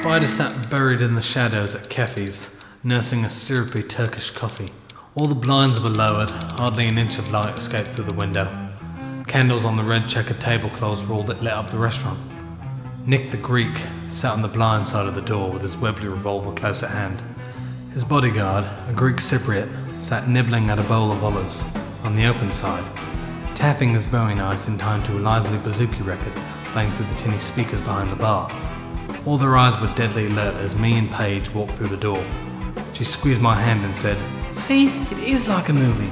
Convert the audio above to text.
Spider sat buried in the shadows at Keffi's, nursing a syrupy Turkish coffee. All the blinds were lowered, hardly an inch of light escaped through the window. Candles on the red checkered tablecloths were all that lit up the restaurant. Nick the Greek sat on the blind side of the door with his Webley revolver close at hand. His bodyguard, a Greek Cypriot, sat nibbling at a bowl of olives on the open side, tapping his bowie knife in time to a lively bouzouki record playing through the tinny speakers behind the bar. All their eyes were deadly alert as me and Paige walked through the door. She squeezed my hand and said, See, it is like a movie.